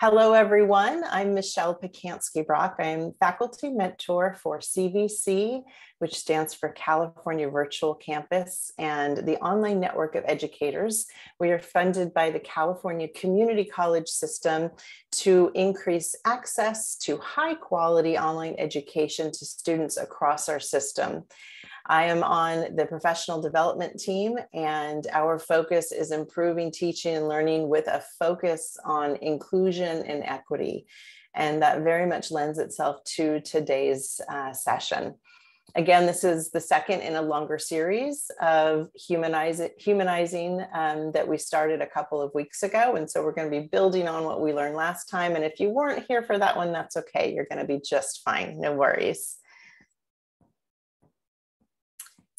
Hello, everyone. I'm Michelle Pacansky Brock. I'm faculty mentor for CVC, which stands for California Virtual Campus, and the online network of educators. We are funded by the California Community College System to increase access to high quality online education to students across our system. I am on the professional development team, and our focus is improving teaching and learning with a focus on inclusion and equity. And that very much lends itself to today's uh, session. Again, this is the second in a longer series of humanizing, humanizing um, that we started a couple of weeks ago. And so we're going to be building on what we learned last time. And if you weren't here for that one, that's okay. You're going to be just fine. No worries.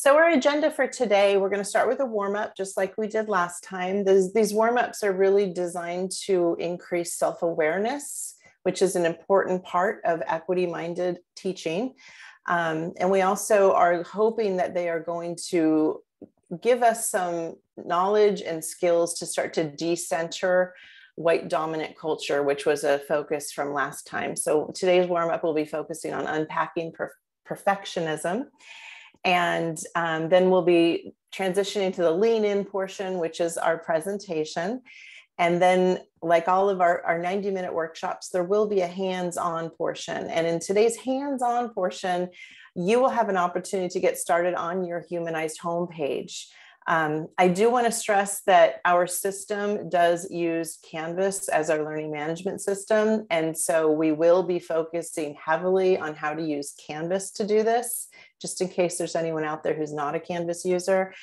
So our agenda for today, we're going to start with a warm up, just like we did last time. These, these warm ups are really designed to increase self awareness, which is an important part of equity minded teaching. Um, and we also are hoping that they are going to give us some knowledge and skills to start to decenter white dominant culture, which was a focus from last time. So today's warm up will be focusing on unpacking per- perfectionism. And um, then we'll be transitioning to the lean in portion, which is our presentation. And then, like all of our, our 90 minute workshops, there will be a hands on portion. And in today's hands on portion, you will have an opportunity to get started on your humanized homepage. Um, I do want to stress that our system does use Canvas as our learning management system. And so we will be focusing heavily on how to use Canvas to do this just in case there's anyone out there who's not a Canvas user.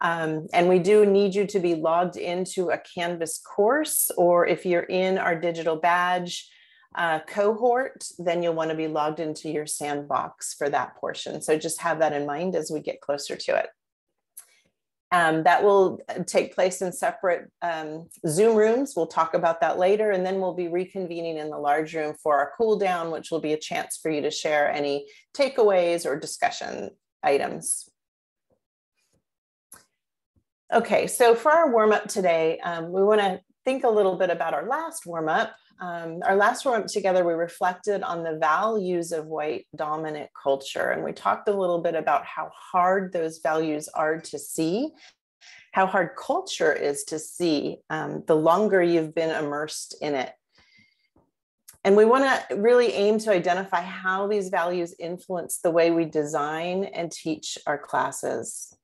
Um, and we do need you to be logged into a Canvas course, or if you're in our digital badge uh, cohort, then you'll want to be logged into your sandbox for that portion. So just have that in mind as we get closer to it. Um, that will uh, take place in separate um, Zoom rooms. We'll talk about that later. And then we'll be reconvening in the large room for our cool down, which will be a chance for you to share any takeaways or discussion items. Okay, so for our warm up today, um, we want to think a little bit about our last warm up. Um, our last warm together, we reflected on the values of white dominant culture. And we talked a little bit about how hard those values are to see, how hard culture is to see um, the longer you've been immersed in it. And we want to really aim to identify how these values influence the way we design and teach our classes.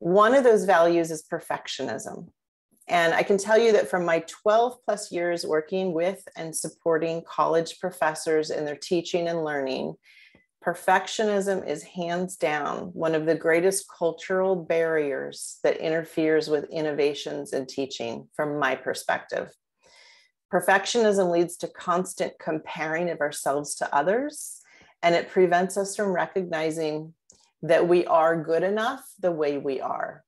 One of those values is perfectionism. And I can tell you that from my 12 plus years working with and supporting college professors in their teaching and learning, perfectionism is hands down one of the greatest cultural barriers that interferes with innovations in teaching, from my perspective. Perfectionism leads to constant comparing of ourselves to others, and it prevents us from recognizing that we are good enough the way we are.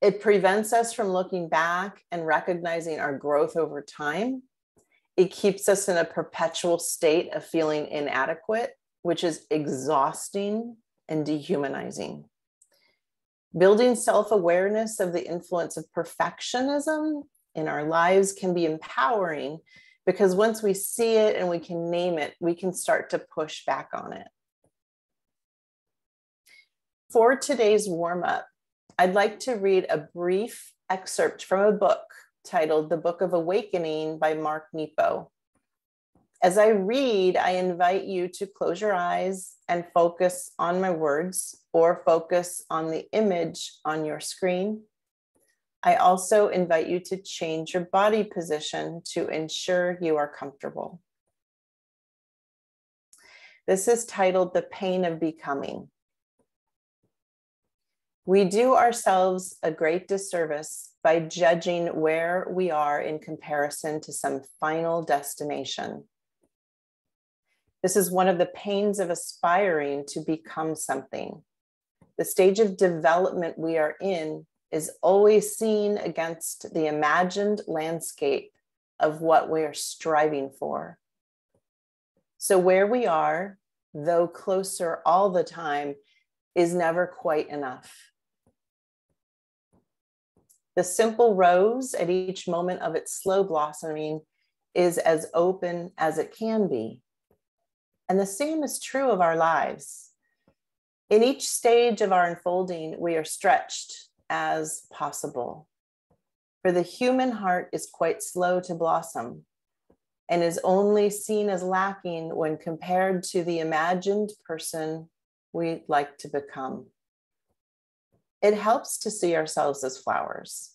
It prevents us from looking back and recognizing our growth over time. It keeps us in a perpetual state of feeling inadequate, which is exhausting and dehumanizing. Building self awareness of the influence of perfectionism in our lives can be empowering because once we see it and we can name it, we can start to push back on it. For today's warm up, I'd like to read a brief excerpt from a book titled The Book of Awakening by Mark Nepo. As I read, I invite you to close your eyes and focus on my words or focus on the image on your screen. I also invite you to change your body position to ensure you are comfortable. This is titled The Pain of Becoming. We do ourselves a great disservice by judging where we are in comparison to some final destination. This is one of the pains of aspiring to become something. The stage of development we are in is always seen against the imagined landscape of what we are striving for. So, where we are, though closer all the time, is never quite enough. The simple rose at each moment of its slow blossoming is as open as it can be. And the same is true of our lives. In each stage of our unfolding, we are stretched as possible. For the human heart is quite slow to blossom and is only seen as lacking when compared to the imagined person we'd like to become. It helps to see ourselves as flowers.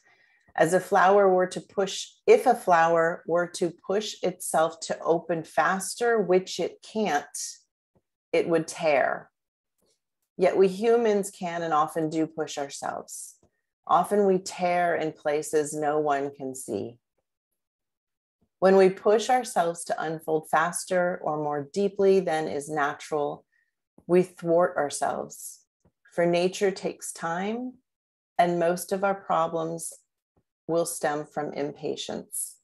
As a flower were to push, if a flower were to push itself to open faster, which it can't, it would tear. Yet we humans can and often do push ourselves. Often we tear in places no one can see. When we push ourselves to unfold faster or more deeply than is natural, we thwart ourselves. For nature takes time, and most of our problems will stem from impatience.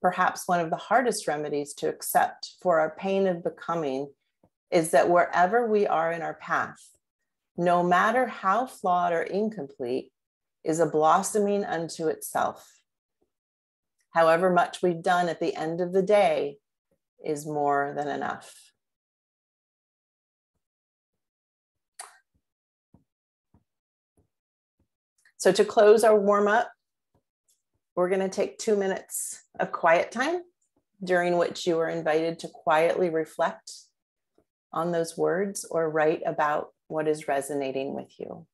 Perhaps one of the hardest remedies to accept for our pain of becoming is that wherever we are in our path, no matter how flawed or incomplete, is a blossoming unto itself however much we've done at the end of the day is more than enough. So to close our warm up, we're going to take two minutes of quiet time during which you are invited to quietly reflect on those words or write about what is resonating with you.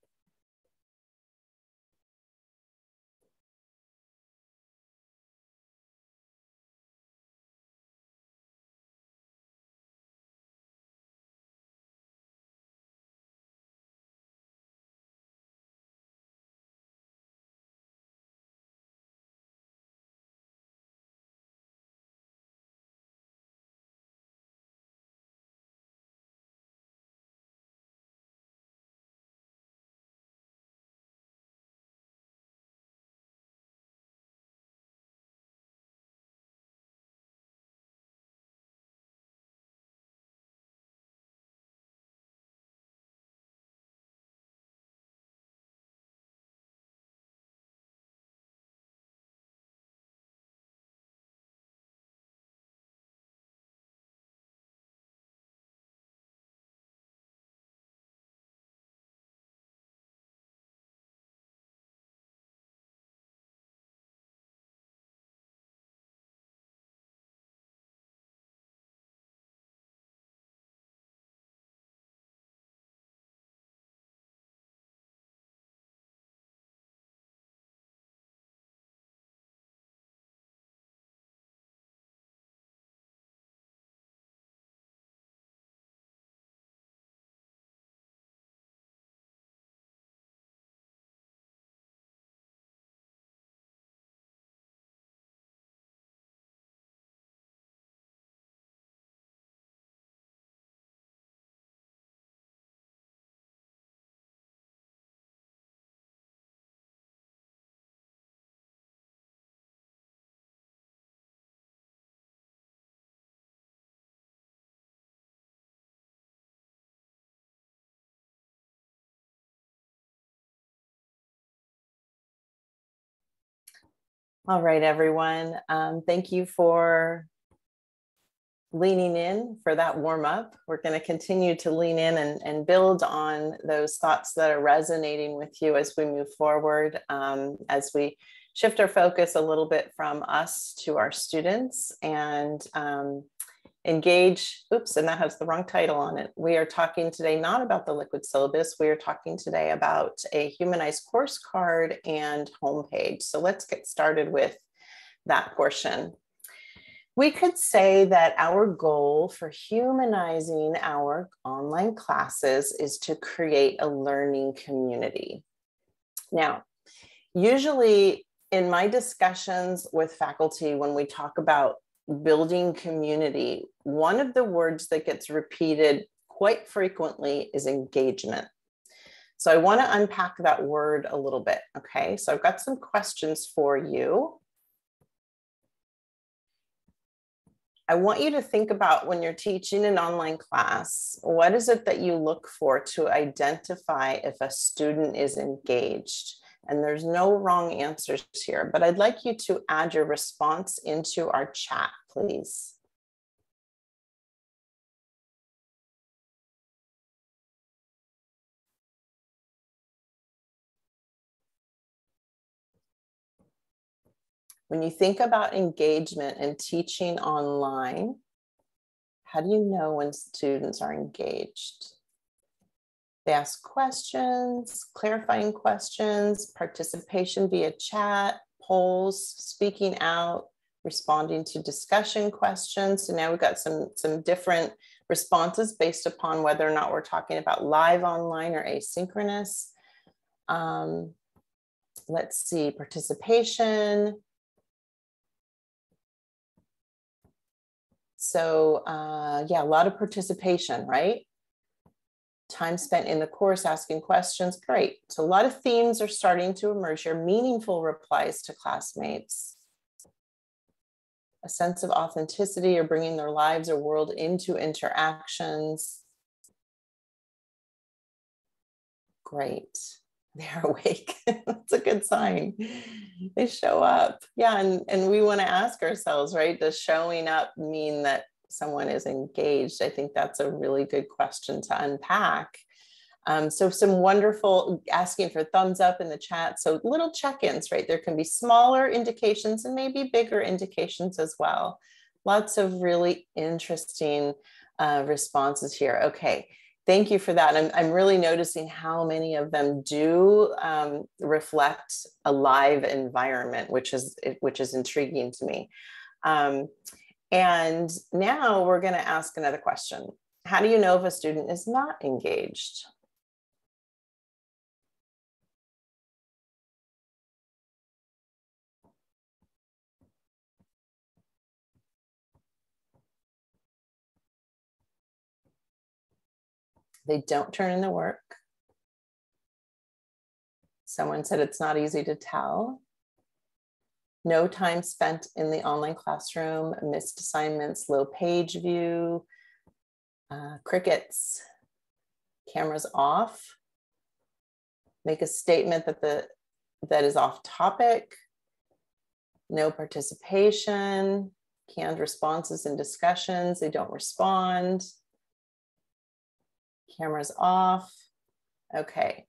All right, everyone. Um, thank you for leaning in for that warm up. We're going to continue to lean in and, and build on those thoughts that are resonating with you as we move forward, um, as we shift our focus a little bit from us to our students and um, engage. Oops, and that has the wrong title on it. We are talking today not about the liquid syllabus. We are talking today about a humanized course card and homepage. So let's get started with that portion. We could say that our goal for humanizing our online classes is to create a learning community. Now, usually in my discussions with faculty, when we talk about building community, one of the words that gets repeated quite frequently is engagement. So I want to unpack that word a little bit. Okay, so I've got some questions for you. I want you to think about when you're teaching an online class, what is it that you look for to identify if a student is engaged? And there's no wrong answers here, but I'd like you to add your response into our chat, please. When you think about engagement and teaching online, how do you know when students are engaged? They ask questions, clarifying questions, participation via chat, polls, speaking out, responding to discussion questions. So now we've got some, some different responses based upon whether or not we're talking about live online or asynchronous. Um, let's see, participation, So uh, yeah, a lot of participation, right? Time spent in the course asking questions, great. So a lot of themes are starting to emerge here, meaningful replies to classmates, a sense of authenticity or bringing their lives or world into interactions. Great they're awake. That's a good sign. They show up. Yeah. And, and we want to ask ourselves, right? Does showing up mean that someone is engaged? I think that's a really good question to unpack. Um, so some wonderful asking for thumbs up in the chat. So little check-ins, right? There can be smaller indications and maybe bigger indications as well. Lots of really interesting uh, responses here. Okay, Thank you for that. I'm, I'm really noticing how many of them do um, reflect a live environment, which is which is intriguing to me. Um, and now we're going to ask another question. How do you know if a student is not engaged? They don't turn in the work. Someone said it's not easy to tell. No time spent in the online classroom, missed assignments, low page view, uh, crickets, cameras off. Make a statement that the that is off topic. No participation, canned responses and discussions. They don't respond cameras off. Okay.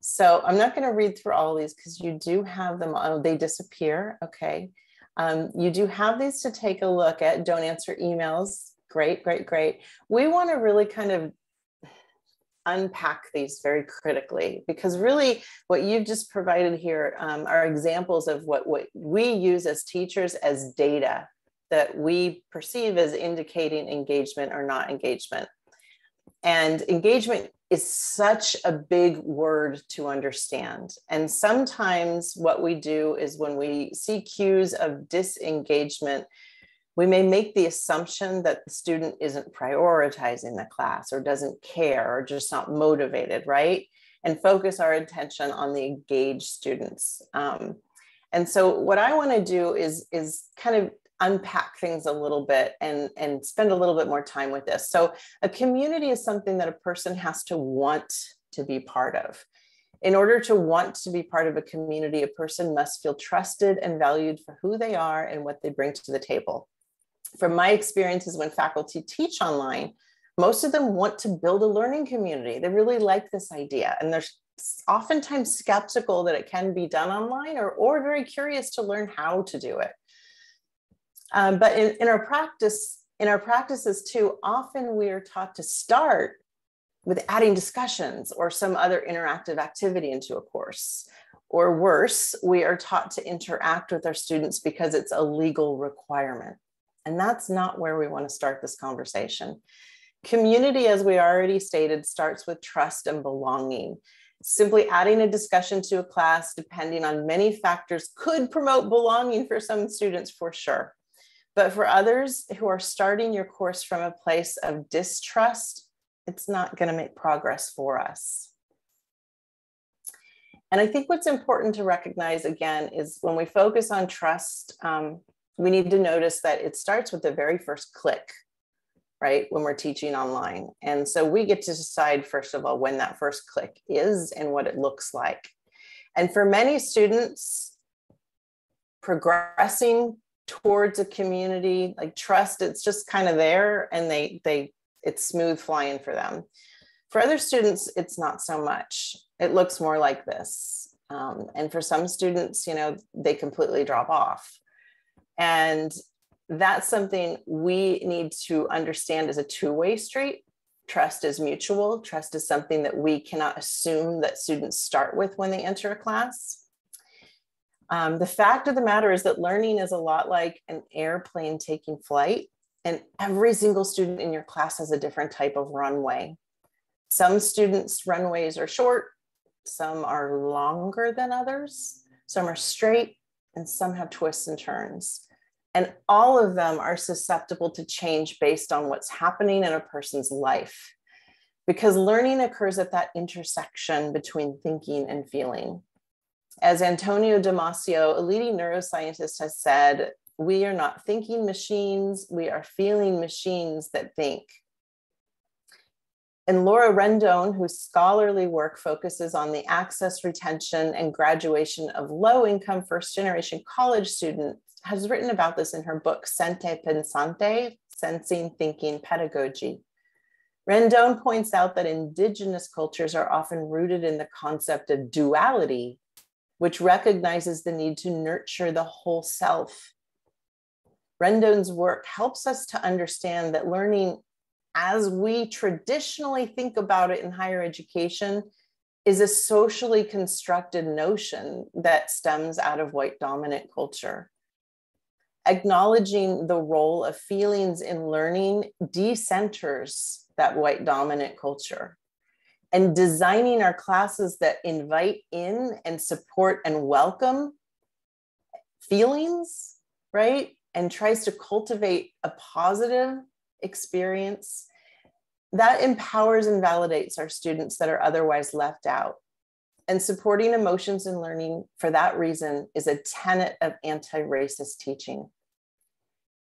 So I'm not going to read through all of these because you do have them. Oh, they disappear. Okay. Um, you do have these to take a look at. Don't answer emails. Great, great, great. We want to really kind of unpack these very critically because really what you've just provided here um, are examples of what, what we use as teachers as data that we perceive as indicating engagement or not engagement. And engagement is such a big word to understand. And sometimes what we do is when we see cues of disengagement, we may make the assumption that the student isn't prioritizing the class or doesn't care or just not motivated, right? And focus our attention on the engaged students. Um, and so what I want to do is, is kind of unpack things a little bit and and spend a little bit more time with this. So a community is something that a person has to want to be part of. In order to want to be part of a community a person must feel trusted and valued for who they are and what they bring to the table. From my experiences when faculty teach online most of them want to build a learning community. They really like this idea and they're oftentimes skeptical that it can be done online or, or very curious to learn how to do it um, but in, in our practice, in our practices too, often we are taught to start with adding discussions or some other interactive activity into a course. Or worse, we are taught to interact with our students because it's a legal requirement. And that's not where we want to start this conversation. Community, as we already stated, starts with trust and belonging. Simply adding a discussion to a class, depending on many factors, could promote belonging for some students for sure. But for others who are starting your course from a place of distrust, it's not going to make progress for us. And I think what's important to recognize again is when we focus on trust, um, we need to notice that it starts with the very first click, right? When we're teaching online. And so we get to decide, first of all, when that first click is and what it looks like. And for many students, progressing towards a community like trust, it's just kind of there and they, they, it's smooth flying for them. For other students, it's not so much. It looks more like this. Um, and for some students, you know, they completely drop off. And that's something we need to understand as a two way street. Trust is mutual. Trust is something that we cannot assume that students start with when they enter a class. Um, the fact of the matter is that learning is a lot like an airplane taking flight, and every single student in your class has a different type of runway. Some students' runways are short, some are longer than others, some are straight, and some have twists and turns. And all of them are susceptible to change based on what's happening in a person's life. Because learning occurs at that intersection between thinking and feeling. As Antonio Damasio, a leading neuroscientist, has said, we are not thinking machines, we are feeling machines that think. And Laura Rendon, whose scholarly work focuses on the access, retention, and graduation of low income first generation college students, has written about this in her book, Sentipensante Sensing Thinking Pedagogy. Rendon points out that indigenous cultures are often rooted in the concept of duality, which recognizes the need to nurture the whole self. Rendon's work helps us to understand that learning as we traditionally think about it in higher education, is a socially constructed notion that stems out of white dominant culture. Acknowledging the role of feelings in learning decenters that white dominant culture. And designing our classes that invite in and support and welcome feelings, right? And tries to cultivate a positive experience that empowers and validates our students that are otherwise left out. And supporting emotions and learning for that reason is a tenet of anti racist teaching.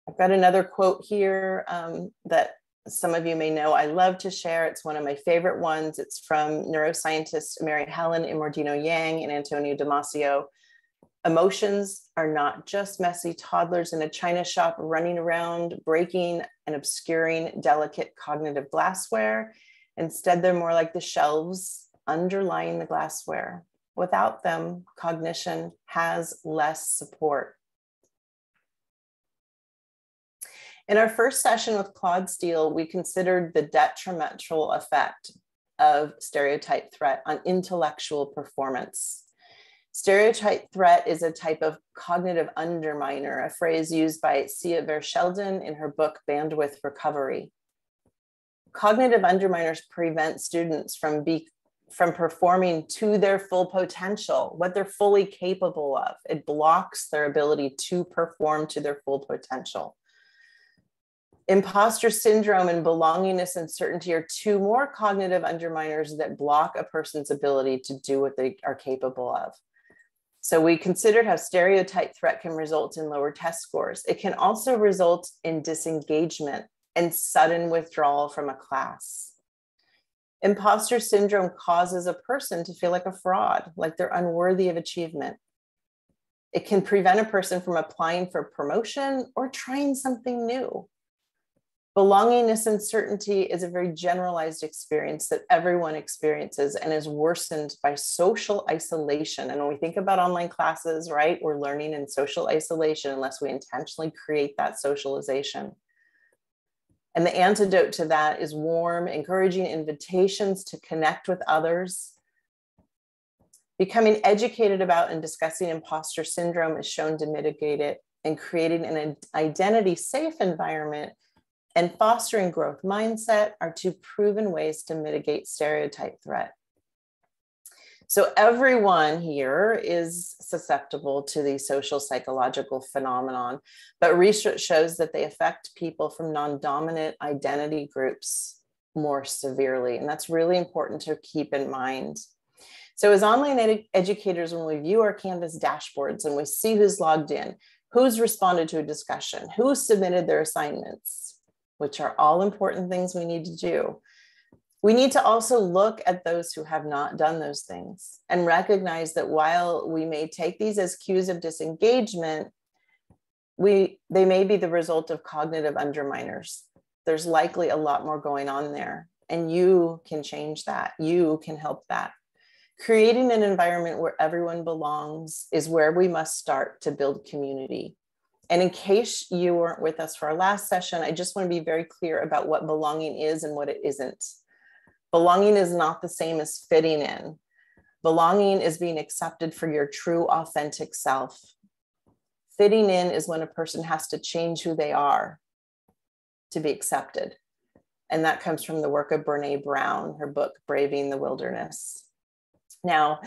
I've got another quote here um, that some of you may know I love to share. It's one of my favorite ones. It's from neuroscientists Mary Helen Immordino Yang and Antonio Damasio. Emotions are not just messy toddlers in a china shop running around, breaking and obscuring delicate cognitive glassware. Instead, they're more like the shelves underlying the glassware. Without them, cognition has less support. In our first session with Claude Steele, we considered the detrimental effect of stereotype threat on intellectual performance. Stereotype threat is a type of cognitive underminer, a phrase used by Cia Verschelden in her book Bandwidth Recovery. Cognitive underminers prevent students from, be, from performing to their full potential, what they're fully capable of. It blocks their ability to perform to their full potential. Imposter syndrome and belongingness uncertainty are two more cognitive underminers that block a person's ability to do what they are capable of. So we considered how stereotype threat can result in lower test scores. It can also result in disengagement and sudden withdrawal from a class. Imposter syndrome causes a person to feel like a fraud, like they're unworthy of achievement. It can prevent a person from applying for promotion or trying something new. Belongingness uncertainty is a very generalized experience that everyone experiences and is worsened by social isolation. And when we think about online classes, right, we're learning in social isolation unless we intentionally create that socialization. And the antidote to that is warm, encouraging invitations to connect with others. Becoming educated about and discussing imposter syndrome is shown to mitigate it, and creating an identity safe environment and fostering growth mindset are two proven ways to mitigate stereotype threat. So everyone here is susceptible to the social psychological phenomenon, but research shows that they affect people from non-dominant identity groups more severely. And that's really important to keep in mind. So as online ed educators, when we view our Canvas dashboards and we see who's logged in, who's responded to a discussion, who submitted their assignments, which are all important things we need to do. We need to also look at those who have not done those things and recognize that while we may take these as cues of disengagement, we they may be the result of cognitive underminers. There's likely a lot more going on there, and you can change that. You can help that. Creating an environment where everyone belongs is where we must start to build community. And in case you weren't with us for our last session, I just want to be very clear about what belonging is and what it isn't. Belonging is not the same as fitting in. Belonging is being accepted for your true, authentic self. Fitting in is when a person has to change who they are to be accepted. And that comes from the work of Brene Brown, her book, Braving the Wilderness. Now,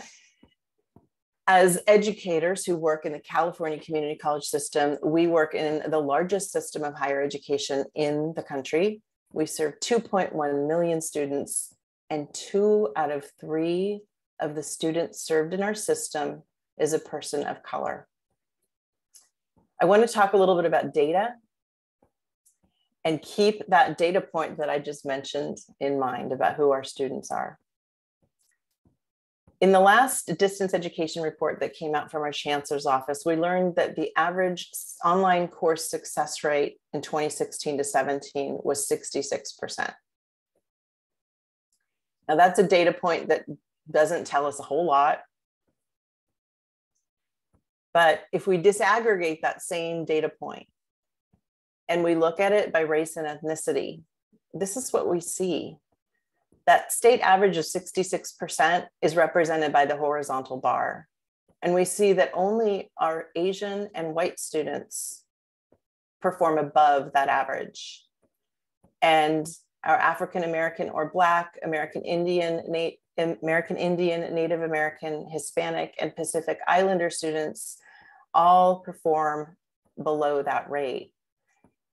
as educators who work in the California community college system, we work in the largest system of higher education in the country. We serve 2.1 million students, and two out of three of the students served in our system is a person of color. I want to talk a little bit about data and keep that data point that I just mentioned in mind about who our students are. In the last distance education report that came out from our chancellor's office, we learned that the average online course success rate in 2016 to 17 was 66%. Now, that's a data point that doesn't tell us a whole lot. But if we disaggregate that same data point and we look at it by race and ethnicity, this is what we see that state average of 66% is represented by the horizontal bar. And we see that only our Asian and white students perform above that average. And our African American or Black, American Indian, Nat- American Indian, Native American, Hispanic, and Pacific Islander students all perform below that rate.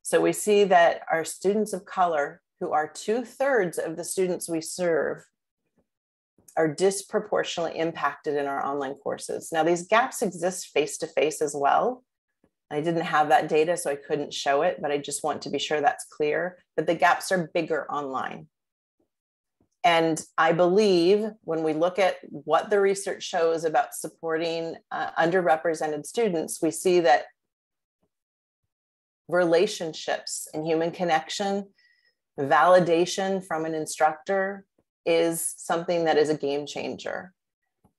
So we see that our students of color who are two thirds of the students we serve, are disproportionately impacted in our online courses. Now, these gaps exist face to face as well. I didn't have that data, so I couldn't show it, but I just want to be sure that's clear that the gaps are bigger online. And I believe when we look at what the research shows about supporting uh, underrepresented students, we see that relationships and human connection validation from an instructor is something that is a game changer.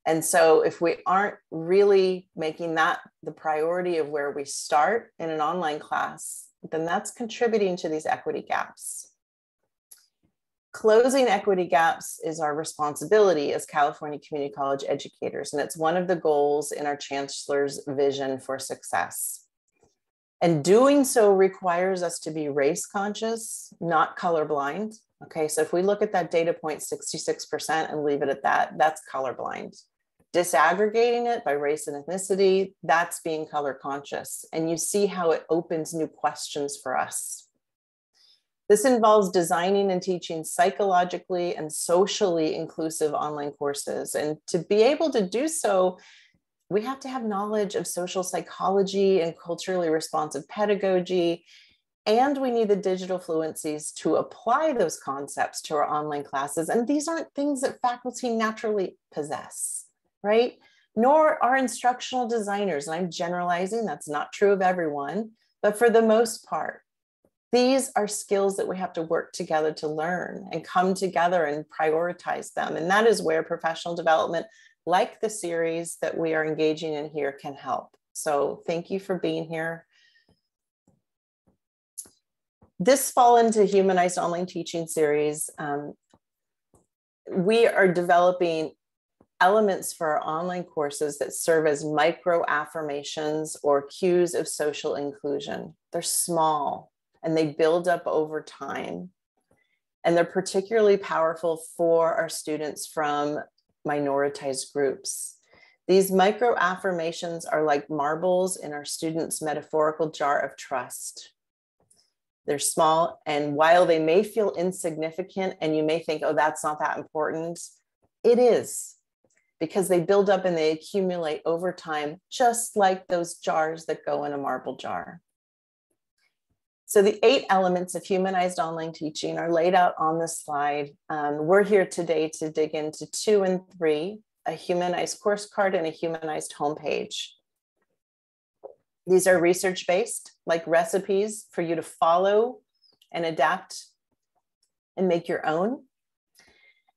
And so, if we aren't really making that the priority of where we start in an online class, then that's contributing to these equity gaps. Closing equity gaps is our responsibility as California Community College educators, and it's one of the goals in our Chancellor's vision for success. And doing so requires us to be race conscious, not colorblind. Okay, so if we look at that data point 66% and leave it at that, that's colorblind. Disaggregating it by race and ethnicity, that's being color conscious. And you see how it opens new questions for us. This involves designing and teaching psychologically and socially inclusive online courses. And to be able to do so, we have to have knowledge of social psychology and culturally responsive pedagogy. And we need the digital fluencies to apply those concepts to our online classes. And these aren't things that faculty naturally possess, right? Nor are instructional designers. And I'm generalizing, that's not true of everyone, but for the most part, these are skills that we have to work together to learn and come together and prioritize them. And that is where professional development like the series that we are engaging in here can help. So thank you for being here. This fall into Humanized Online Teaching series, um, we are developing elements for our online courses that serve as micro affirmations or cues of social inclusion. They're small and they build up over time. And they're particularly powerful for our students from minoritized groups. These micro affirmations are like marbles in our students' metaphorical jar of trust. They're small, and while they may feel insignificant, and you may think, oh, that's not that important, it is because they build up and they accumulate over time, just like those jars that go in a marble jar. So the eight elements of humanized online teaching are laid out on the slide. Um, we're here today to dig into two and three, a humanized course card and a humanized homepage. These are research-based, like recipes for you to follow and adapt and make your own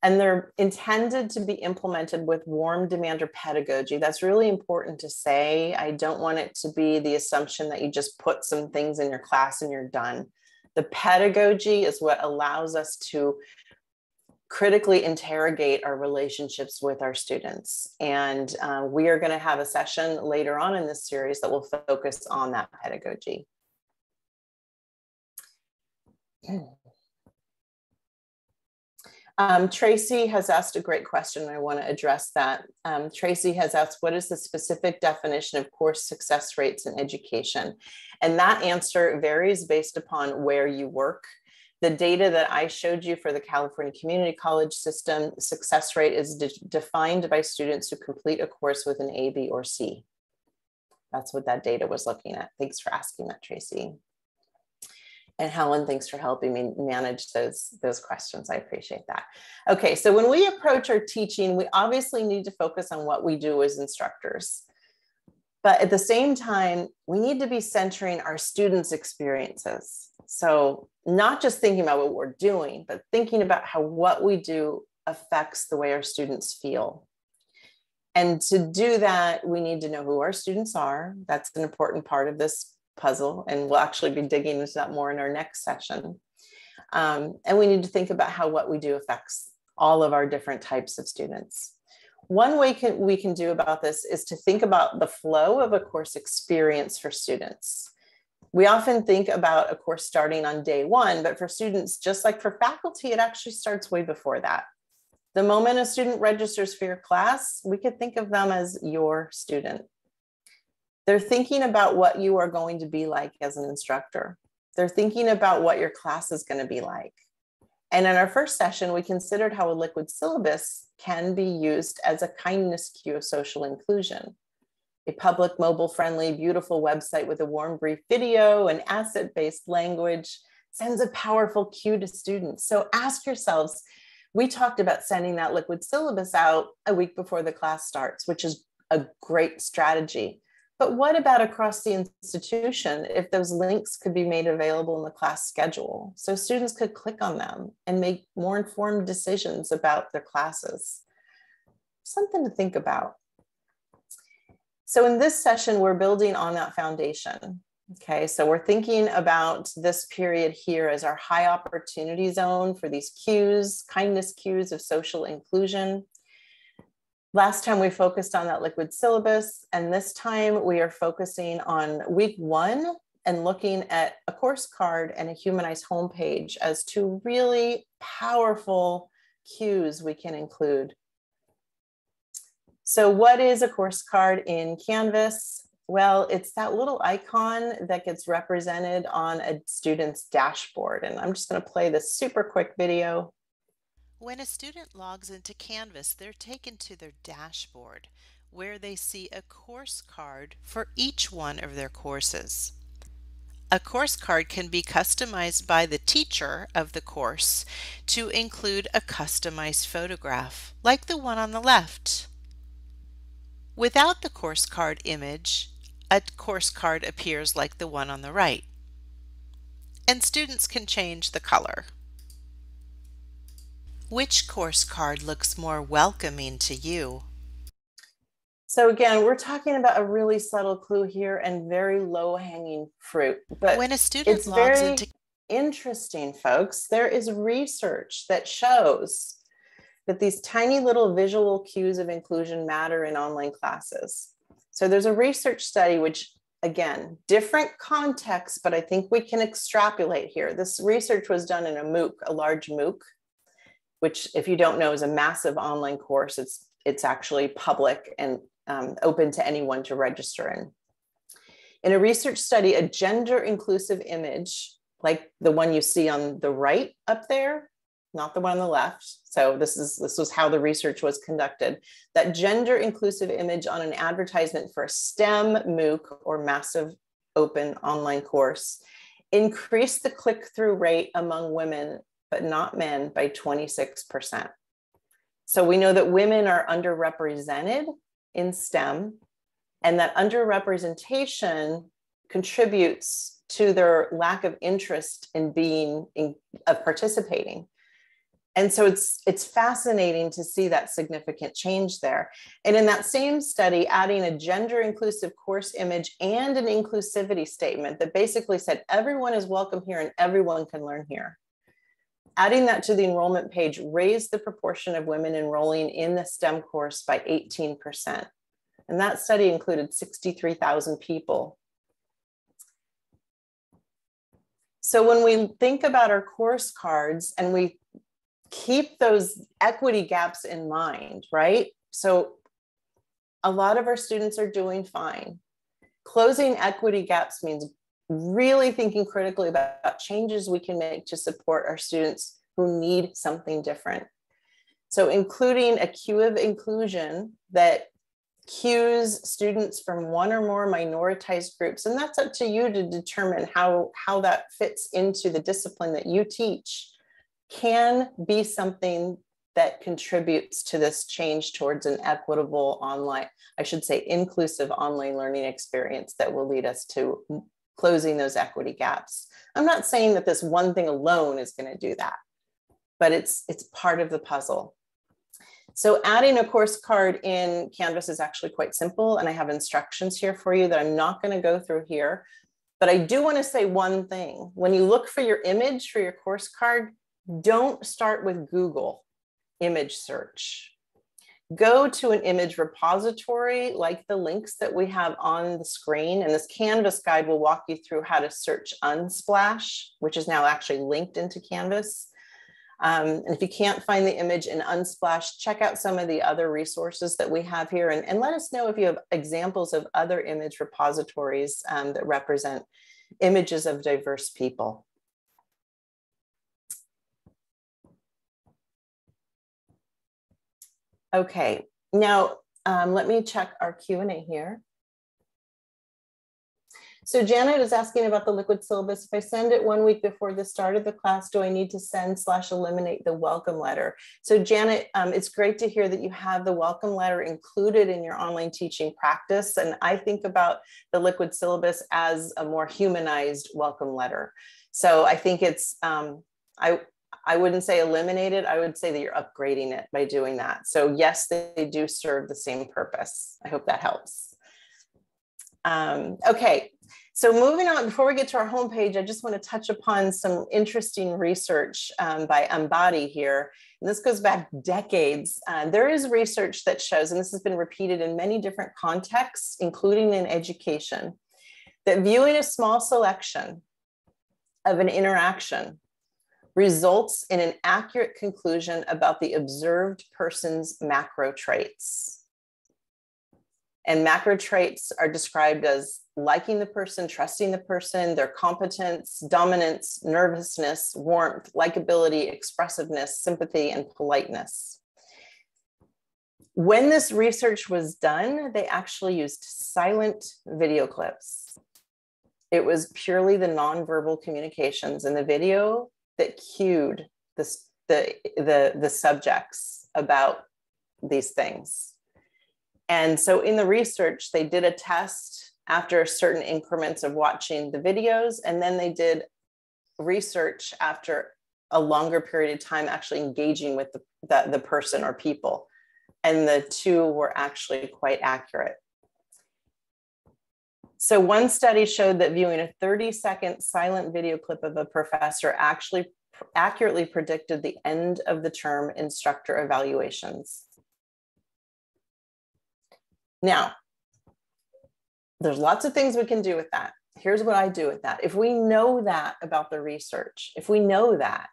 and they're intended to be implemented with warm demander pedagogy. That's really important to say. I don't want it to be the assumption that you just put some things in your class and you're done. The pedagogy is what allows us to critically interrogate our relationships with our students. And uh, we are going to have a session later on in this series that will focus on that pedagogy. Um, Tracy has asked a great question. I want to address that. Um, Tracy has asked, what is the specific definition of course success rates in education? And that answer varies based upon where you work. The data that I showed you for the California Community College system, success rate is de defined by students who complete a course with an A, B, or C. That's what that data was looking at. Thanks for asking that, Tracy. And Helen, thanks for helping me manage those, those questions. I appreciate that. Okay, so when we approach our teaching, we obviously need to focus on what we do as instructors. But at the same time, we need to be centering our students' experiences. So not just thinking about what we're doing, but thinking about how what we do affects the way our students feel. And to do that, we need to know who our students are. That's an important part of this puzzle, and we'll actually be digging into that more in our next session. Um, and we need to think about how what we do affects all of our different types of students. One way can, we can do about this is to think about the flow of a course experience for students. We often think about a course starting on day one, but for students, just like for faculty, it actually starts way before that. The moment a student registers for your class, we could think of them as your student. They're thinking about what you are going to be like as an instructor. They're thinking about what your class is going to be like. And in our first session, we considered how a liquid syllabus can be used as a kindness cue of social inclusion. A public, mobile friendly, beautiful website with a warm, brief video and asset based language sends a powerful cue to students. So ask yourselves we talked about sending that liquid syllabus out a week before the class starts, which is a great strategy. But what about across the institution if those links could be made available in the class schedule so students could click on them and make more informed decisions about their classes? Something to think about. So in this session, we're building on that foundation. Okay, so we're thinking about this period here as our high opportunity zone for these cues, kindness cues of social inclusion. Last time we focused on that liquid syllabus, and this time we are focusing on week one and looking at a course card and a humanized homepage as two really powerful cues we can include. So what is a course card in Canvas? Well, it's that little icon that gets represented on a student's dashboard. And I'm just gonna play this super quick video when a student logs into Canvas, they're taken to their dashboard where they see a course card for each one of their courses. A course card can be customized by the teacher of the course to include a customized photograph, like the one on the left. Without the course card image, a course card appears like the one on the right. And students can change the color. Which course card looks more welcoming to you? So again, we're talking about a really subtle clue here and very low hanging fruit. But when a student it's logs very into interesting, folks, there is research that shows that these tiny little visual cues of inclusion matter in online classes. So there's a research study which again, different context, but I think we can extrapolate here. This research was done in a MOOC, a large MOOC which if you don't know is a massive online course. It's, it's actually public and um, open to anyone to register in. In a research study, a gender inclusive image, like the one you see on the right up there, not the one on the left. So this is this was how the research was conducted. That gender inclusive image on an advertisement for a STEM MOOC or massive open online course increase the click-through rate among women, but not men, by 26%. So we know that women are underrepresented in STEM and that underrepresentation contributes to their lack of interest in being in, of participating. And so it's it's fascinating to see that significant change there. And in that same study adding a gender inclusive course image and an inclusivity statement that basically said everyone is welcome here and everyone can learn here adding that to the enrollment page raised the proportion of women enrolling in the stem course by 18% and that study included 63000 people so when we think about our course cards and we keep those equity gaps in mind, right? So a lot of our students are doing fine. Closing equity gaps means really thinking critically about changes we can make to support our students who need something different. So including a cue of inclusion that cues students from one or more minoritized groups, and that's up to you to determine how, how that fits into the discipline that you teach can be something that contributes to this change towards an equitable online, I should say, inclusive online learning experience that will lead us to closing those equity gaps. I'm not saying that this one thing alone is going to do that, but it's it's part of the puzzle. So adding a course card in Canvas is actually quite simple, and I have instructions here for you that I'm not going to go through here. But I do want to say one thing. When you look for your image for your course card, don't start with Google image search. Go to an image repository like the links that we have on the screen. And this Canvas guide will walk you through how to search Unsplash, which is now actually linked into Canvas. Um, and if you can't find the image in Unsplash, check out some of the other resources that we have here and, and let us know if you have examples of other image repositories um, that represent images of diverse people. Okay, now um, let me check our Q&A here. So Janet is asking about the liquid syllabus. If I send it one week before the start of the class, do I need to send slash eliminate the welcome letter? So Janet, um, it's great to hear that you have the welcome letter included in your online teaching practice. And I think about the liquid syllabus as a more humanized welcome letter. So I think it's, um, I, I wouldn't say eliminate it. I would say that you're upgrading it by doing that. So yes, they do serve the same purpose. I hope that helps. Um, okay, so moving on, before we get to our homepage, I just want to touch upon some interesting research um, by Ambady here. And this goes back decades. Uh, there is research that shows, and this has been repeated in many different contexts, including in education, that viewing a small selection of an interaction results in an accurate conclusion about the observed person's macro traits. And macro traits are described as liking the person, trusting the person, their competence, dominance, nervousness, warmth, likability, expressiveness, sympathy, and politeness. When this research was done, they actually used silent video clips. It was purely the nonverbal communications in the video that cued the, the, the, subjects about these things. And so in the research, they did a test after certain increments of watching the videos, and then they did research after a longer period of time actually engaging with the, the, the person or people. And the two were actually quite accurate. So one study showed that viewing a 30 second silent video clip of a professor actually accurately predicted the end of the term instructor evaluations. Now, there's lots of things we can do with that. Here's what I do with that. If we know that about the research, if we know that,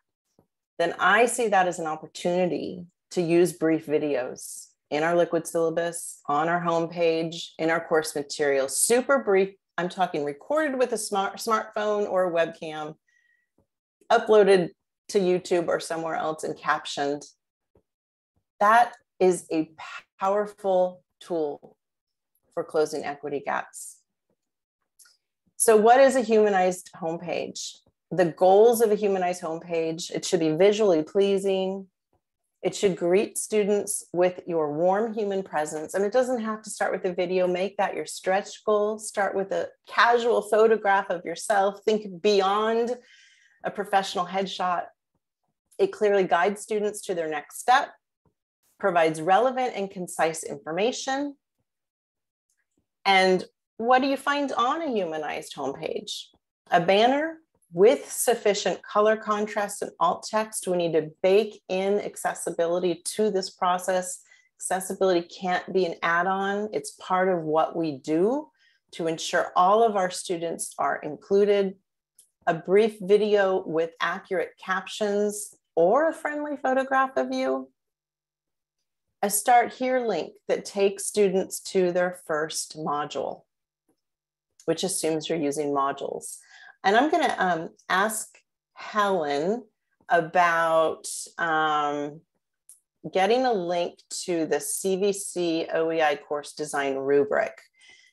then I see that as an opportunity to use brief videos in our liquid syllabus, on our homepage, in our course materials. Super brief. I'm talking recorded with a smart smartphone or a webcam, uploaded to YouTube or somewhere else and captioned. That is a powerful tool for closing equity gaps. So, what is a humanized homepage? The goals of a humanized homepage it should be visually pleasing. It should greet students with your warm human presence. And it doesn't have to start with a video. Make that your stretch goal. Start with a casual photograph of yourself. Think beyond a professional headshot. It clearly guides students to their next step, provides relevant and concise information. And what do you find on a humanized homepage? A banner with sufficient color contrast and alt text. We need to bake in accessibility to this process. Accessibility can't be an add on, it's part of what we do to ensure all of our students are included. A brief video with accurate captions or a friendly photograph of you. A start here link that takes students to their first module, which assumes you're using modules. And I'm going to um, ask Helen about um, getting a link to the CVC OEI course design rubric.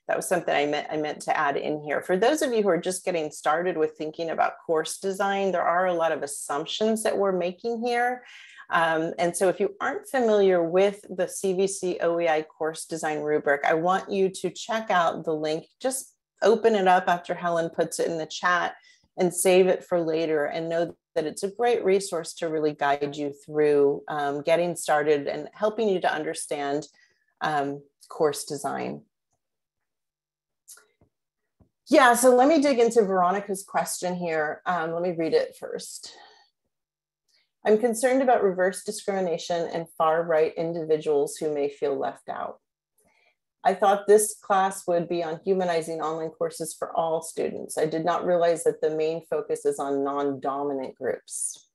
That was something I meant, I meant to add in here. For those of you who are just getting started with thinking about course design, there are a lot of assumptions that we're making here. Um, and so if you aren't familiar with the CVC OEI course design rubric, I want you to check out the link. Just open it up after Helen puts it in the chat and save it for later and know that it's a great resource to really guide you through um, getting started and helping you to understand um, course design. Yeah, so let me dig into Veronica's question here. Um, let me read it first. I'm concerned about reverse discrimination and far right individuals who may feel left out. I thought this class would be on humanizing online courses for all students. I did not realize that the main focus is on non-dominant groups.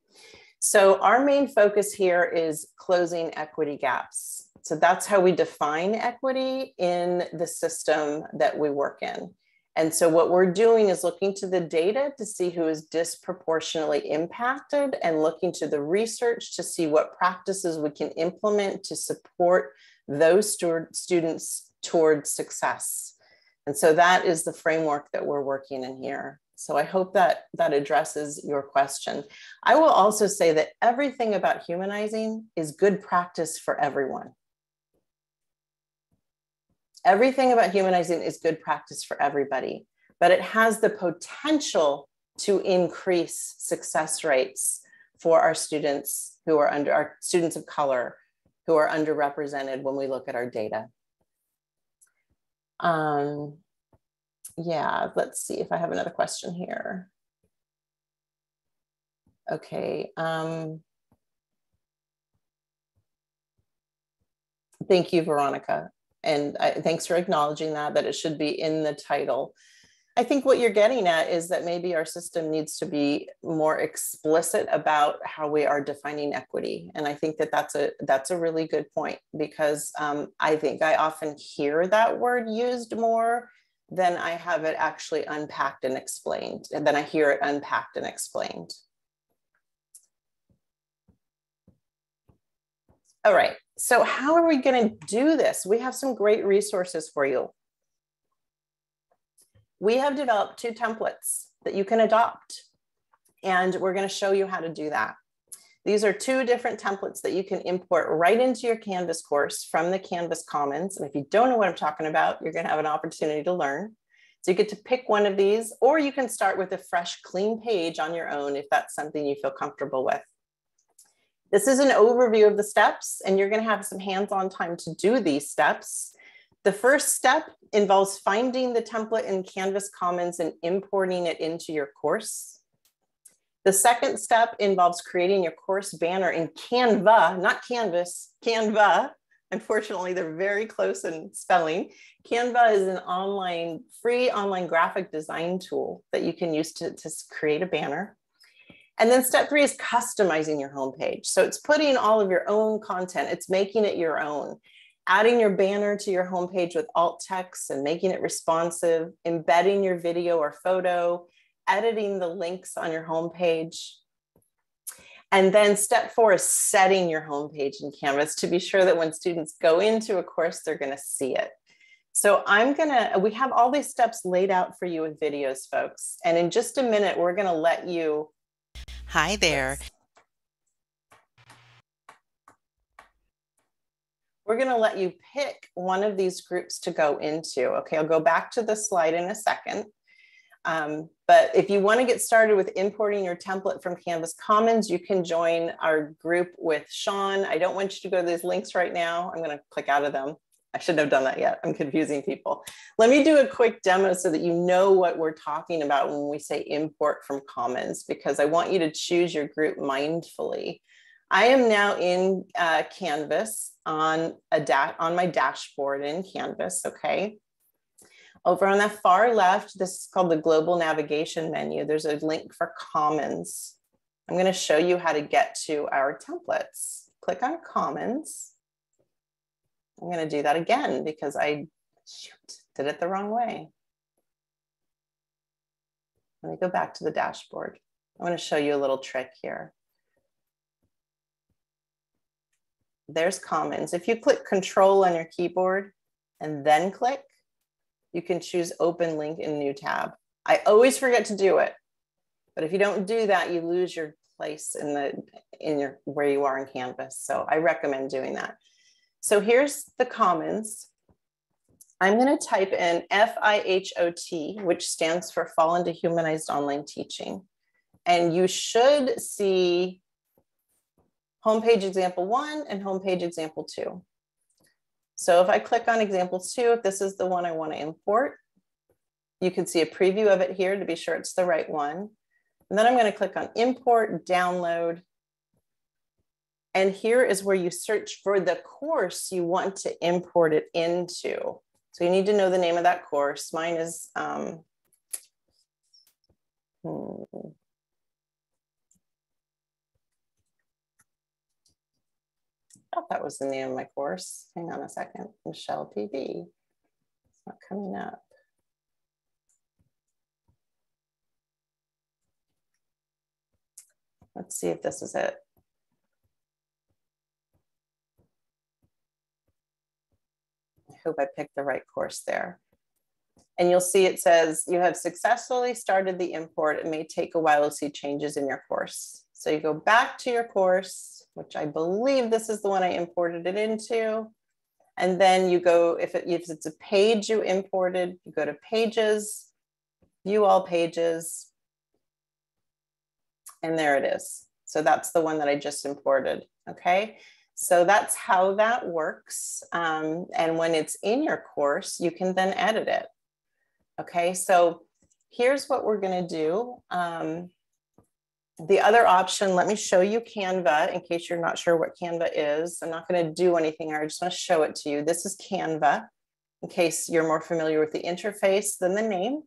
So our main focus here is closing equity gaps. So that's how we define equity in the system that we work in. And so what we're doing is looking to the data to see who is disproportionately impacted and looking to the research to see what practices we can implement to support those students towards success. And so that is the framework that we're working in here. So I hope that that addresses your question. I will also say that everything about humanizing is good practice for everyone. Everything about humanizing is good practice for everybody, but it has the potential to increase success rates for our students who are under our students of color who are underrepresented when we look at our data. Um, yeah, let's see if I have another question here. Okay. Um, thank you, Veronica. And I, thanks for acknowledging that, that it should be in the title. I think what you're getting at is that maybe our system needs to be more explicit about how we are defining equity, and I think that that's a that's a really good point because um, I think I often hear that word used more than I have it actually unpacked and explained, and then I hear it unpacked and explained. All right, so how are we going to do this? We have some great resources for you we have developed two templates that you can adopt. And we're going to show you how to do that. These are two different templates that you can import right into your Canvas course from the Canvas Commons. And if you don't know what I'm talking about, you're going to have an opportunity to learn. So you get to pick one of these, or you can start with a fresh, clean page on your own if that's something you feel comfortable with. This is an overview of the steps, and you're going to have some hands-on time to do these steps. The first step involves finding the template in Canvas Commons and importing it into your course. The second step involves creating your course banner in Canva, not Canvas, Canva. Unfortunately, they're very close in spelling. Canva is an online, free online graphic design tool that you can use to, to create a banner. And then step three is customizing your homepage. So it's putting all of your own content, it's making it your own adding your banner to your homepage with alt text and making it responsive, embedding your video or photo, editing the links on your homepage. And then step four is setting your homepage in Canvas to be sure that when students go into a course, they're going to see it. So I'm gonna, we have all these steps laid out for you with videos, folks. And in just a minute, we're gonna let you. Hi there. We're gonna let you pick one of these groups to go into. Okay, I'll go back to the slide in a second. Um, but if you want to get started with importing your template from Canvas Commons, you can join our group with Sean. I don't want you to go to these links right now. I'm going to click out of them. I shouldn't have done that yet. I'm confusing people. Let me do a quick demo so that you know what we're talking about when we say import from Commons, because I want you to choose your group mindfully. I am now in uh, Canvas on a on my dashboard in Canvas, okay? Over on the far left, this is called the global navigation menu. There's a link for Commons. I'm gonna show you how to get to our templates. Click on Commons. I'm going to do that again because I shoot, did it the wrong way. Let me go back to the dashboard. I want to show you a little trick here. There's Commons. If you click Control on your keyboard and then click, you can choose Open Link in New Tab. I always forget to do it, but if you don't do that, you lose your place in the in your where you are in Canvas. So I recommend doing that. So here's the commons. I'm going to type in FIHOT, which stands for Fall into Humanized Online Teaching. And you should see homepage example one and homepage example two. So if I click on example two, if this is the one I want to import, you can see a preview of it here to be sure it's the right one. And then I'm going to click on import, download, and here is where you search for the course you want to import it into. So you need to know the name of that course. Mine is, um, hmm. Thought that was the name of my course. Hang on a second, Michelle PB. It's not coming up. Let's see if this is it. I hope I picked the right course there. And you'll see it says you have successfully started the import. It may take a while to see changes in your course. So you go back to your course, which I believe this is the one I imported it into. And then you go, if, it, if it's a page you imported, you go to pages, view all pages, and there it is. So that's the one that I just imported, okay? So that's how that works. Um, and when it's in your course, you can then edit it. Okay, so here's what we're gonna do. Um, the other option, let me show you Canva in case you're not sure what Canva is. I'm not gonna do anything here, I just wanna show it to you. This is Canva in case you're more familiar with the interface than the name.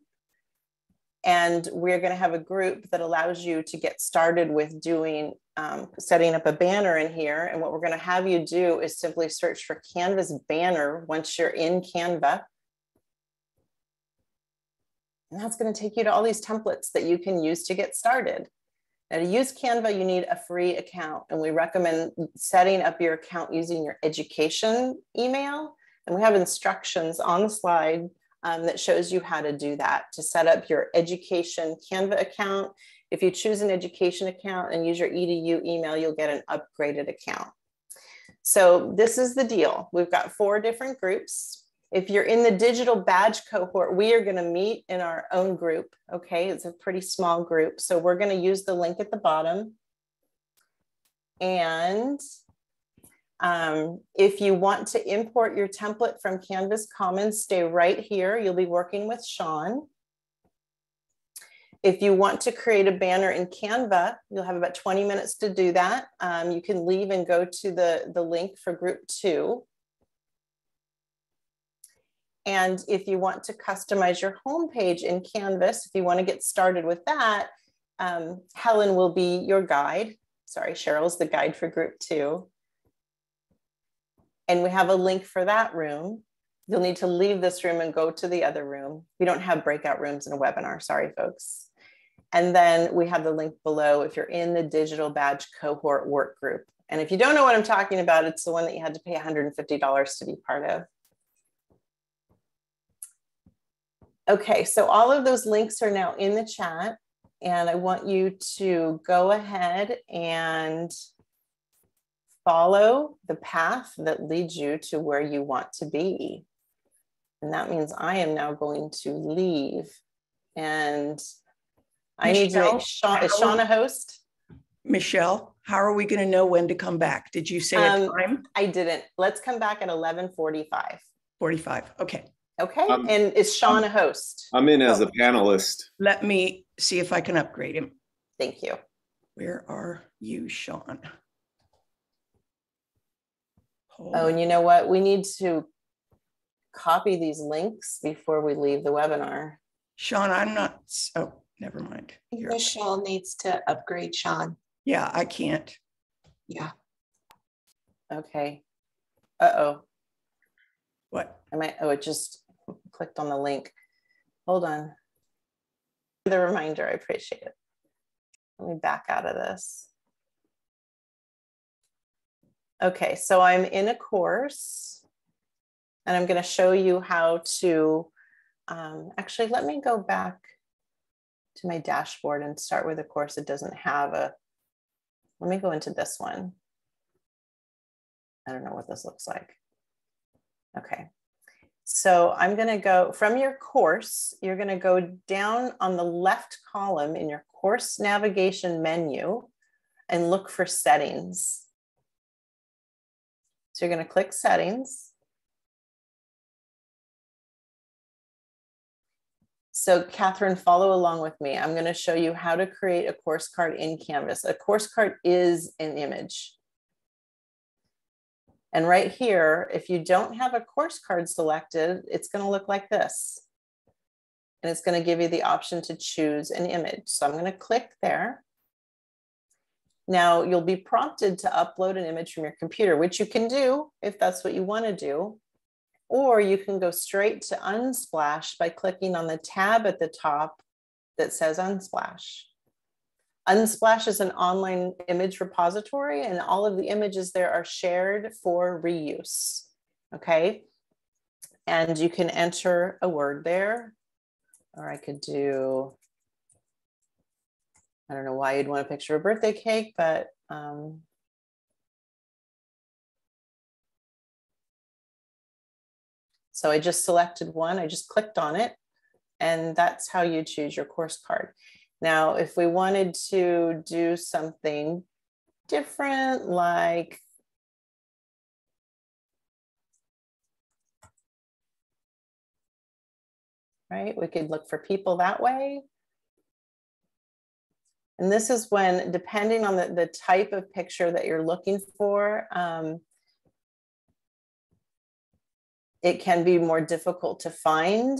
And we're going to have a group that allows you to get started with doing, um, setting up a banner in here. And what we're going to have you do is simply search for Canvas banner once you're in Canva. And that's going to take you to all these templates that you can use to get started. Now, to use Canva, you need a free account, and we recommend setting up your account using your education email. And we have instructions on the slide um, that shows you how to do that to set up your education Canva account. If you choose an education account and use your EDU email, you'll get an upgraded account. So this is the deal. We've got four different groups. If you're in the digital badge cohort, we are going to meet in our own group. Okay, it's a pretty small group. So we're going to use the link at the bottom. And um, if you want to import your template from Canvas Commons, stay right here. You'll be working with Sean. If you want to create a banner in Canva, you'll have about 20 minutes to do that. Um, you can leave and go to the, the link for group two. And if you want to customize your homepage in Canvas, if you want to get started with that, um, Helen will be your guide. Sorry, Cheryl's the guide for group two and we have a link for that room. You'll need to leave this room and go to the other room. We don't have breakout rooms in a webinar, sorry folks. And then we have the link below if you're in the digital badge cohort work group. And if you don't know what I'm talking about, it's the one that you had to pay $150 to be part of. Okay, so all of those links are now in the chat and I want you to go ahead and follow the path that leads you to where you want to be. And that means I am now going to leave and I need to make Sean, is Sean a host? Michelle, how are we going to know when to come back? Did you say Um, a time? I didn't. Let's come back at 1145. 45. Okay. Okay. Um, and is Sean a host? I'm in as a panelist. Let me see if I can upgrade him. Thank you. Where are you, Sean? Oh, and you know what? We need to copy these links before we leave the webinar. Sean, I'm not, oh, never mind. You're- Michelle needs to upgrade Sean. Yeah, I can't. Yeah. Okay. Uh-oh. What? Am I oh, it just clicked on the link. Hold on. The reminder, I appreciate it. Let me back out of this. Okay, so I'm in a course and I'm going to show you how to, um, actually, let me go back to my dashboard and start with a course that doesn't have a, let me go into this one. I don't know what this looks like. Okay. So I'm going to go from your course, you're going to go down on the left column in your course navigation menu and look for settings. So you're going to click settings. So Catherine, follow along with me. I'm going to show you how to create a course card in Canvas. A course card is an image. And right here, if you don't have a course card selected, it's going to look like this. And it's going to give you the option to choose an image. So I'm going to click there. Now you'll be prompted to upload an image from your computer, which you can do if that's what you want to do. Or you can go straight to Unsplash by clicking on the tab at the top that says Unsplash. Unsplash is an online image repository and all of the images there are shared for reuse, okay? And you can enter a word there, or I could do, I don't know why you'd want a picture of a birthday cake, but um, so I just selected one, I just clicked on it, and that's how you choose your course card. Now, if we wanted to do something different, like right, we could look for people that way. And this is when, depending on the, the type of picture that you're looking for, um, it can be more difficult to find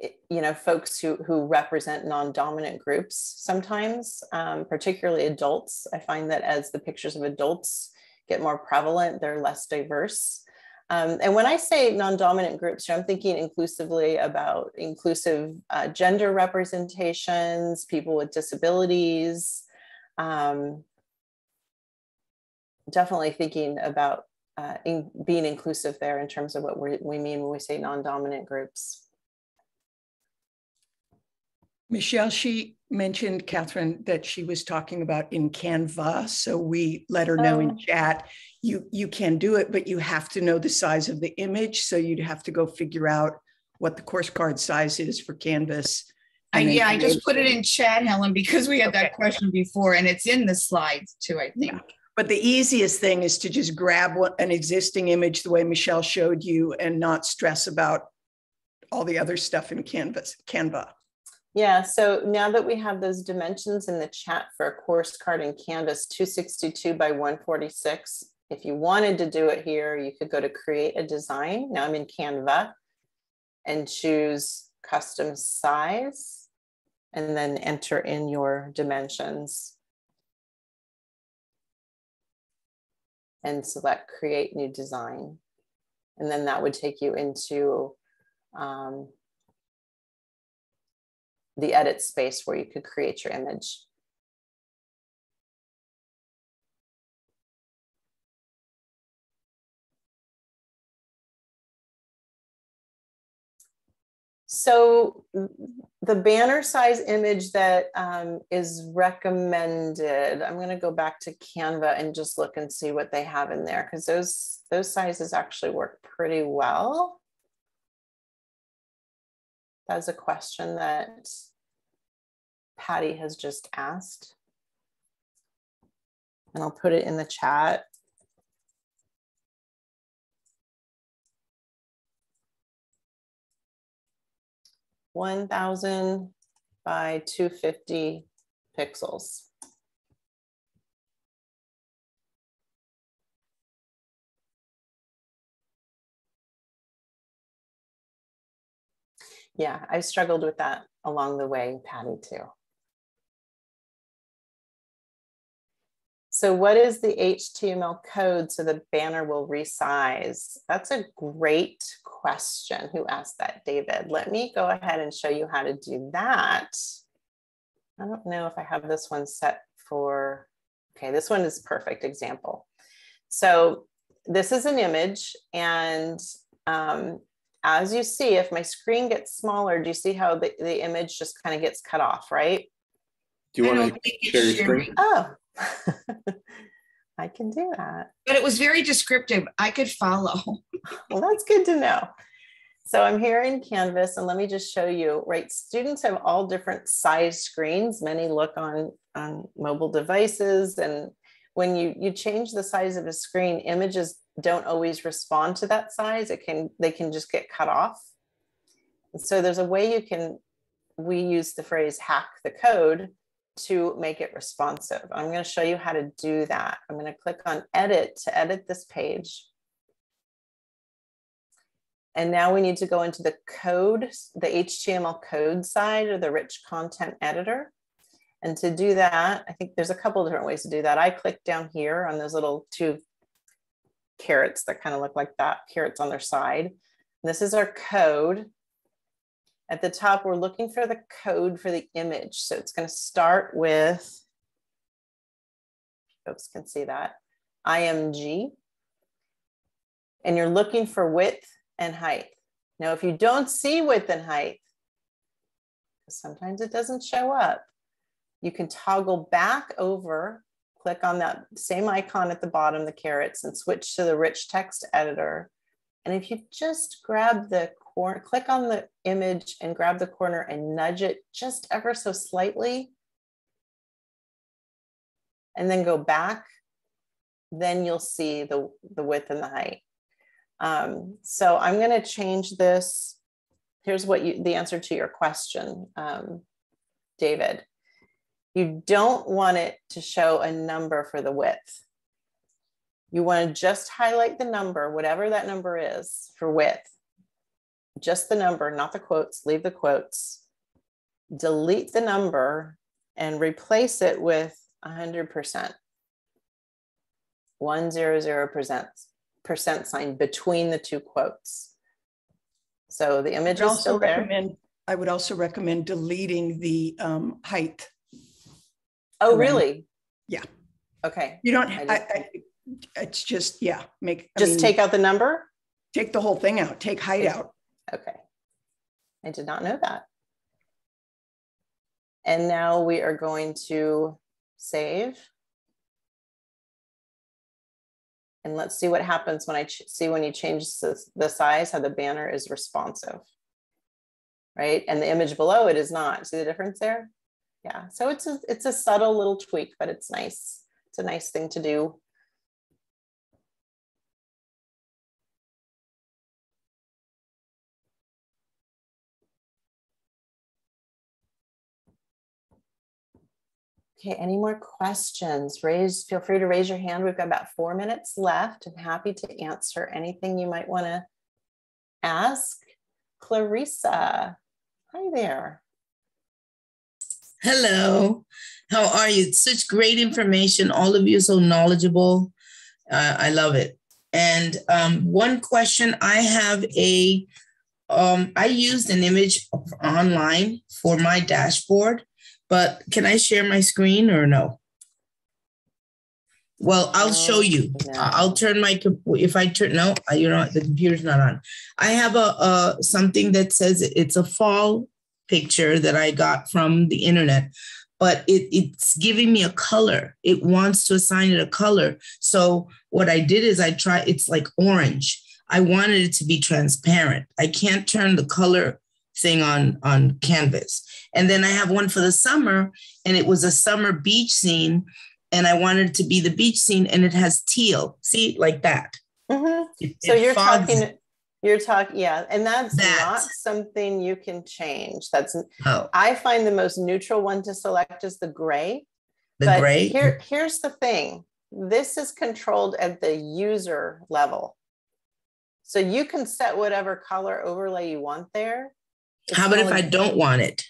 you know folks who who represent non-dominant groups sometimes um, particularly adults. I find that as the pictures of adults get more prevalent they're less diverse. Um, and when i say non-dominant groups i'm thinking inclusively about inclusive uh, gender representations people with disabilities um, definitely thinking about uh, in being inclusive there in terms of what we we mean when we say non-dominant groups Michelle, she mentioned, Catherine, that she was talking about in Canva. So we let her know Oh. in chat, you, you can do it, but you have to know the size of the image. So you'd have to go figure out what the course card size is for Canvas. I, yeah, I just put it in chat, Helen, because we had Okay. that question before and it's in the slides too, I think. But the easiest thing is to just grab an existing image the way Michelle showed you and not stress about all the other stuff in Canvas, Canva. Yeah, so now that we have those dimensions in the chat for a course card in Canvas 262 by 146, if you wanted to do it here, you could go to create a design. Now I'm in Canva and choose custom size and then enter in your dimensions. And select create new design. And then that would take you into um, the edit space where you could create your image. So the banner size image that um, is recommended, I'm going to go back to Canva and just look and see what they have in there because those those sizes actually work pretty well. That's a question that Patty has just asked. And I'll put it in the chat. 1000 by 250 pixels. Yeah, I struggled with that along the way, Patty, too. So what is the HTML code so the banner will resize? That's a great question. Who asked that, David? Let me go ahead and show you how to do that. I don't know if I have this one set for, okay, this one is perfect example. So this is an image and um, as you see, if my screen gets smaller, do you see how the, the image just kind of gets cut off, right? Do you want to share your screen? Oh, I can do that. But it was very descriptive. I could follow. well, that's good to know. So I'm here in Canvas and let me just show you, right? Students have all different size screens. Many look on, on mobile devices. And when you, you change the size of a screen, images don't always respond to that size. It can, they can just get cut off. So there's a way you can, we use the phrase hack the code to make it responsive. I'm going to show you how to do that. I'm going to click on edit to edit this page. And now we need to go into the code, the HTML code side or the rich content editor. And to do that, I think there's a couple different ways to do that. I click down here on those little two carets that kind of look like that, carets on their side. This is our code. At the top, we're looking for the code for the image. So it's going to start with, folks can see that, IMG. And you're looking for width and height. Now, if you don't see width and height, sometimes it doesn't show up, you can toggle back over, click on that same icon at the bottom, the carets, and switch to the rich text editor. And if you just grab the corner, click on the image and grab the corner and nudge it just ever so slightly, and then go back, then you'll see the, the width and the height. Um, so I'm going to change this. Here's what you, the answer to your question, um, David. You don't want it to show a number for the width. You want to just highlight the number, whatever that number is for width, just the number, not the quotes, leave the quotes, delete the number and replace it with 100%. 100% sign between the two quotes. So the image is still there. I would also recommend deleting the um, height. Oh, really? Yeah. Okay. You don't, I, I, it's just, yeah, make. I Just mean, take out the number? Take the whole thing out, take height out. Okay. I did not know that. And now we are going to save. And let's see what happens when I see when you change the, the size, how the banner is responsive, right? And the image below it is not. See the difference there? Yeah, so it's a, it's a subtle little tweak, but it's nice. It's a nice thing to do. Okay, any more questions? Raise, feel free to raise your hand. We've got about four minutes left. I'm happy to answer anything you might want to ask. Clarissa, hi there. Hello, how are you? Such great information. All of you so knowledgeable. Uh, I love it. And um, one question I have a, um, I used an image online for my dashboard but can I share my screen or no? Well, I'll show you. I'll turn my, if I turn, no, you know, the computer's not on. I have a, uh, something that says it's a fall picture that I got from the internet, but it, it's giving me a color. It wants to assign it a color. So what I did is I try, it's like orange. I wanted it to be transparent. I can't turn the color thing on, on canvas. And then I have one for the summer and it was a summer beach scene and I wanted it to be the beach scene and it has teal. See, like that. Mm-hmm. It- So it you're fogs talking. You're talking, yeah, and that's That. not something you can change. That's, Oh, I find the most neutral one to select is the gray. the but gray. Here, here's the thing. This is controlled at the user level. So you can set whatever color overlay you want there. It's How about if I don't want it?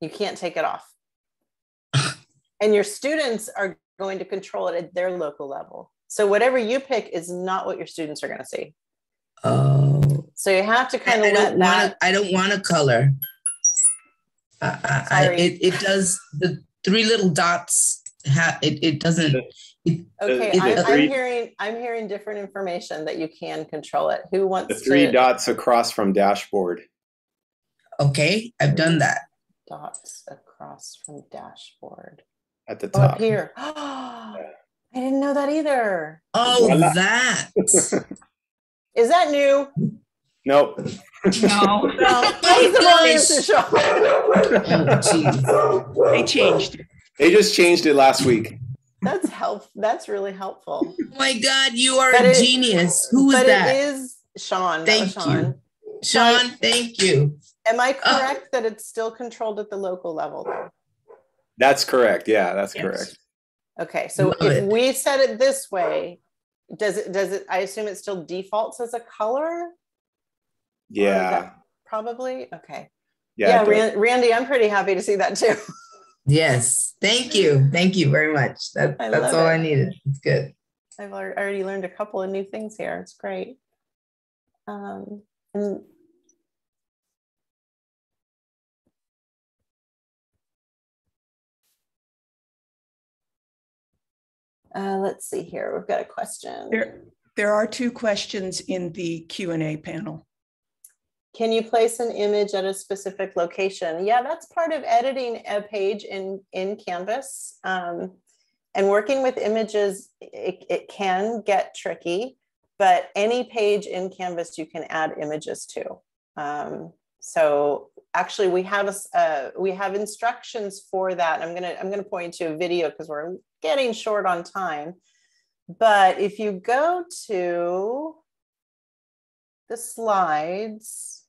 You can't take it off. And your students are going to control it at their local level. So whatever you pick is not what your students are going to see. Oh, So you have to I, kind I of let don't that. want. I don't want a color. I, I, I, it, it does the three little dots. Ha, it, it doesn't. It, Okay, it- I'm, I'm three- hearing, I'm hearing different information that you can control it. Who wants The wants three to? dots across from dashboard. okay, I've done that. Dots across from dashboard. at the Oh, up top. here. I didn't know that either. Oh, Voila. that. Is that new? Nope. No. What's the wrong answer, Sean? Oh. They changed it. They just changed it last week. That's help. That's really helpful. Oh my God, you are But a it- genius. Who was but that? it is Sean. Thank Sean. you. Sean, thank you. Am I Oh. correct that it's still controlled at the local level though? That's correct. Yeah, that's Yes. correct. Okay, so Love if it. we set it this way, does it, does it, I assume it still defaults as a color? Yeah. Probably, okay. Yeah. Yeah, it Randy, I'm pretty happy to see that too. Yes, thank you. Thank you very much. That, that's love all I needed. It's good. I've already learned a couple of new things here. It's great. Um, and uh, let's see here. We've got a question. There, there are two questions in the Q and A panel. Can you place an image at a specific location? Yeah, that's part of editing a page in, in Canvas. Um, and working with images, it, it can get tricky, but any page in Canvas you can add images to. Um, so actually we have a, uh, we have instructions for that. I'm gonna, I'm gonna point to a video because we're getting short on time. But if you go to the slides.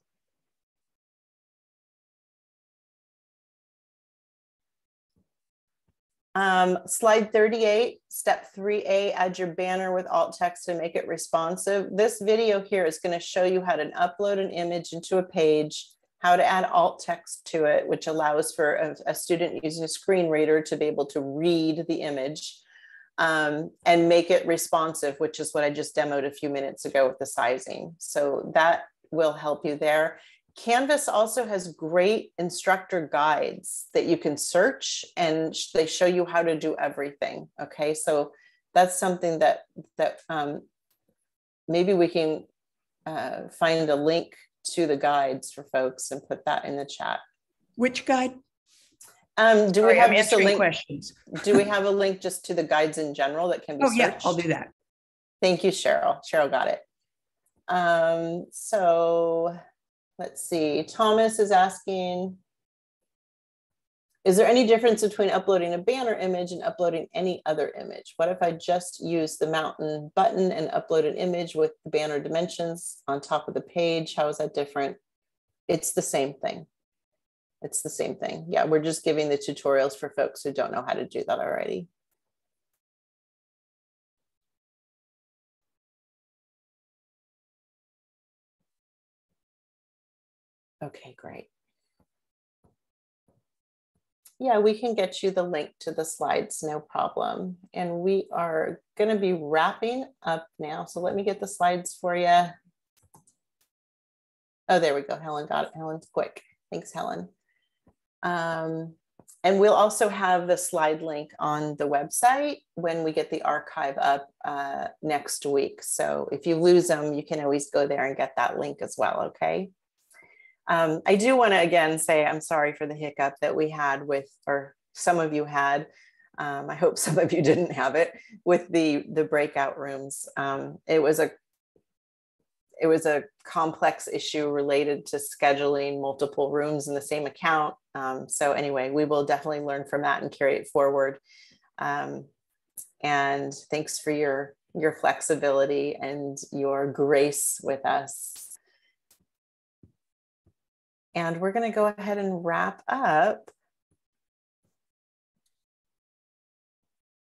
Um, slide 38, step 3A, add your banner with alt text and make it responsive. This video here is going to show you how to upload an image into a page, how to add alt text to it, which allows for a, a student using a screen reader to be able to read the image um, and make it responsive, which is what I just demoed a few minutes ago with the sizing. So that will help you there. Canvas also has great instructor guides that you can search and they show you how to do everything. Okay, so that's something that that um, maybe we can uh, find a link to the guides for folks and put that in the chat. Which guide? Um, do Sorry, we have I'm just a answering link? questions. Do we have a link just to the guides in general that can be Oh, searched? yeah, I'll do that. Thank you, Cheryl. Cheryl got it. Um, so let's see. Thomas is asking, is there any difference between uploading a banner image and uploading any other image? What if I just use the mountain button and upload an image with the banner dimensions on top of the page? How is that different? It's the same thing. It's the same thing. Yeah, we're just giving the tutorials for folks who don't know how to do that already. Okay, great. Yeah, we can get you the link to the slides, no problem. And we are going to be wrapping up now. So let me get the slides for you. Oh, there we go. Helen got it. Helen's quick. Thanks, Helen. Um, and we'll also have the slide link on the website when we get the archive up uh, next week. So if you lose them, you can always go there and get that link as well, okay? Um, I do want to again say I'm sorry for the hiccup that we had with, or some of you had. Um, I hope some of you didn't have it with the the breakout rooms. Um, it was a it was a complex issue related to scheduling multiple rooms in the same account. Um, so anyway, we will definitely learn from that and carry it forward. Um, and thanks for your your flexibility and your grace with us. And we're going to go ahead and wrap up